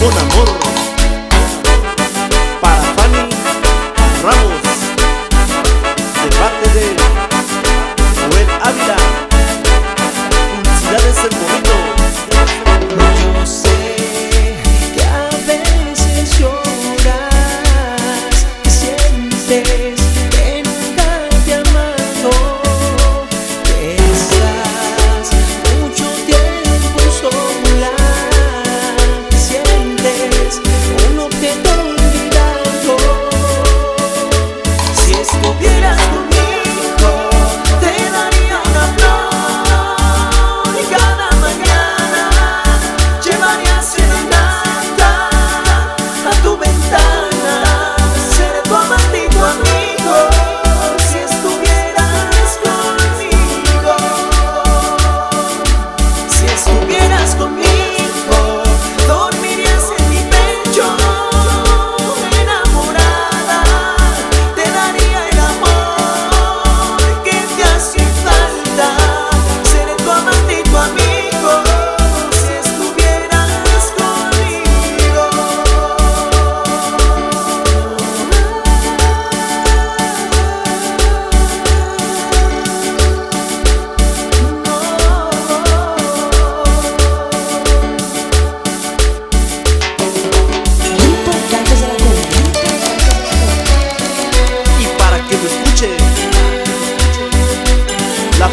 con amor. Para Fanny Ramos, de parte de Joel Ávila, Publicidades El Momento. Yo sé que a veces lloras, y sientes.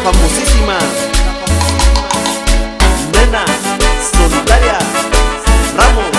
famosísima. Nena Solidaria Ramos.